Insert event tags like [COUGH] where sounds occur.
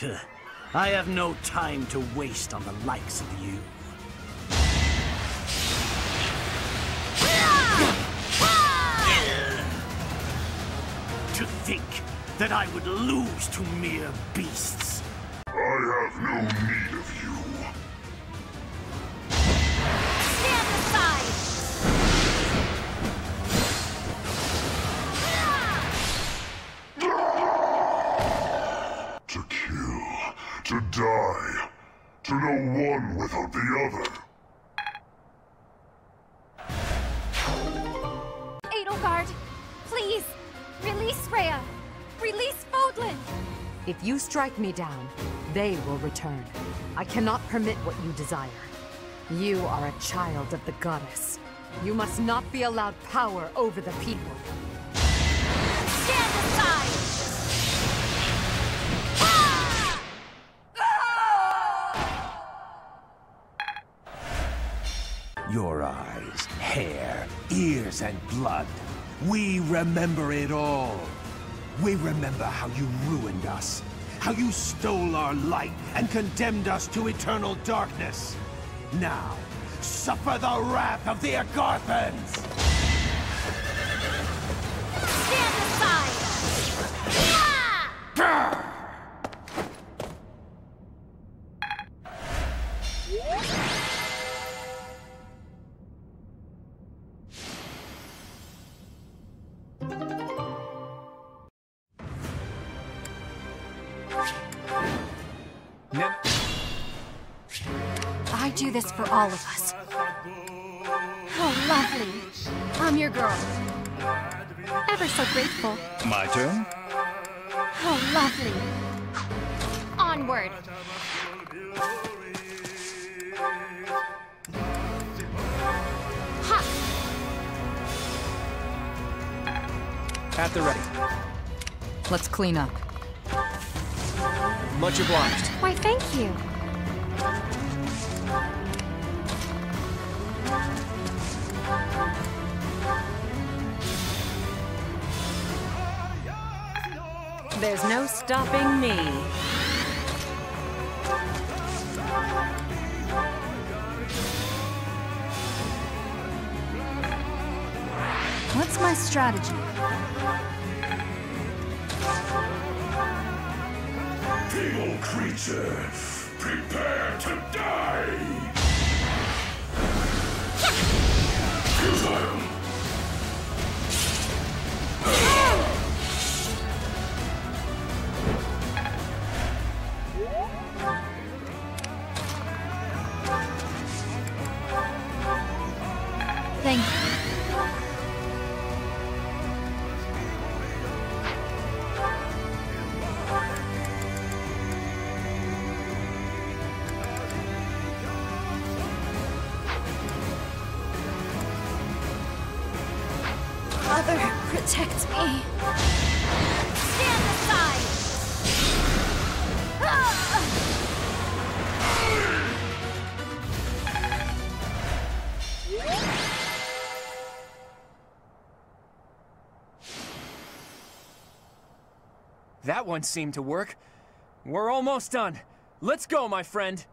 [LAUGHS] I have no time to waste on the likes of you. [LAUGHS] To think that I would lose to mere beasts. I have no need of you. To die, to know one without the other. Edelgard, please! Release Rhea! Release Fodlan! If you strike me down, they will return. I cannot permit what you desire. You are a child of the goddess. You must not be allowed power over the people. Stand aside! Your eyes, hair, ears, and blood. We remember it all. We remember how you ruined us. How you stole our light and condemned us to eternal darkness. Now, suffer the wrath of the Agarthans! Stand aside! Ah! I do this for all of us. Oh, lovely. I'm your girl. Ever so grateful. My turn? Oh, lovely. Onward. Ha! At the ready. Let's clean up. Much obliged. Why, thank you. There's no stopping me. What's my strategy? Evil creature, prepare to die! Futile! Thank you. Protect me. Stand aside! That one seemed to work. We're almost done. Let's go, my friend.